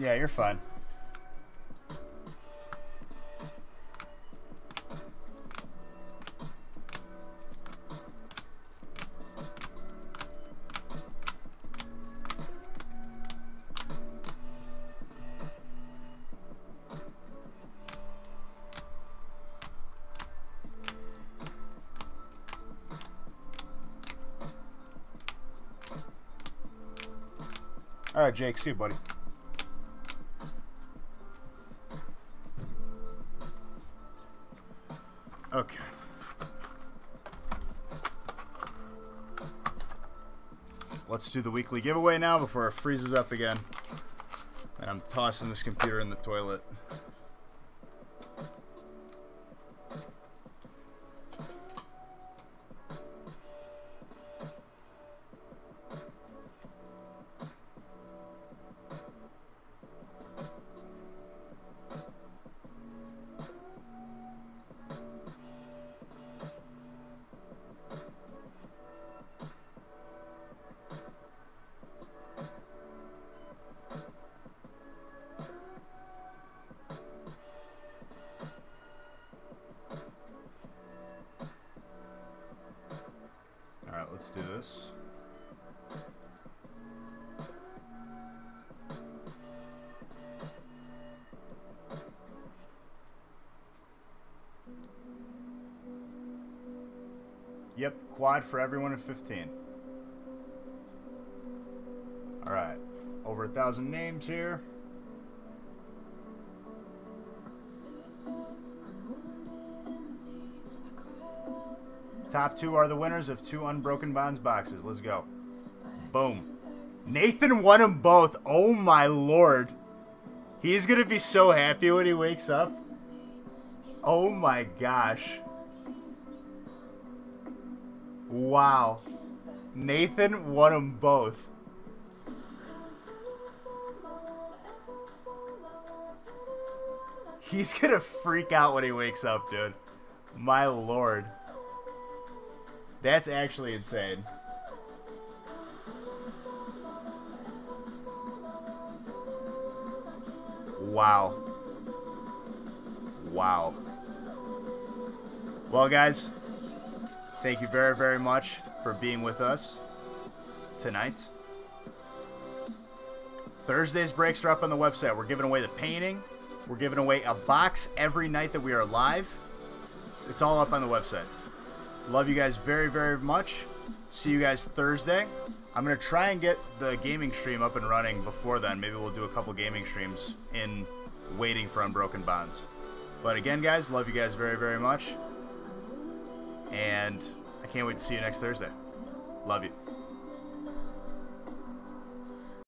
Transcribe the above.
Yeah, you're fine. All right, Jake. See you, buddy. Okay. Let's do the weekly giveaway now before it freezes up again. And I'm tossing this computer in the toilet. Let's do this. Yep, quad for everyone at 15. All right, over a thousand names here. Top two are the winners of two Unbroken Bonds boxes. Let's go. Boom. Nathan won them both. Oh my lord. He's going to be so happy when he wakes up. Oh my gosh. Wow. Nathan won them both. He's going to freak out when he wakes up, dude. My lord. That's actually insane. Wow. Wow. Well, guys, thank you very, very much for being with us tonight. Thursday's breaks are up on the website. We're giving away the painting. We're giving away a box every night that we are live. It's all up on the website. Love you guys very, very much. See you guys Thursday. I'm going to try and get the gaming stream up and running before then. Maybe we'll do a couple gaming streams in waiting for Unbroken Bonds. But again, guys, love you guys very, very much. And I can't wait to see you next Thursday. Love you.